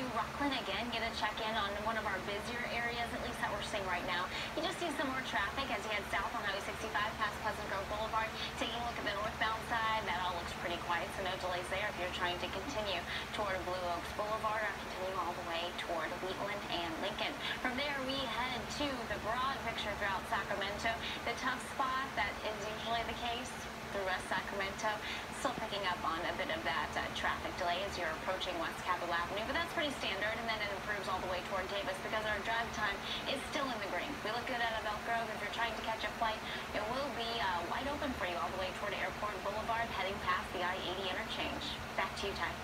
Rocklin again, get a check in on one of our busier areas, at least that we're seeing right now. You just see some more traffic as you head south on Highway 65 past Pleasant Grove Boulevard. Taking a look at the northbound side, that all looks pretty quiet, so no delays there if you're trying to continue toward Blue Oaks Boulevard or continue all the way toward Wheatland and Lincoln. From there, we head to the broad picture throughout Sacramento. The tough spot that is usually the case through West Sacramento. Still picking up on a bit of that uh, traffic delay as you're approaching West Capitol Avenue, but that's pretty standard, and then it improves all the way toward Davis because our drive time is still in the green. We look good out of Elk Grove. If you're trying to catch a flight, it will be uh, wide open for you all the way toward Airport Boulevard, heading past the I-80 interchange. Back to you, Ty.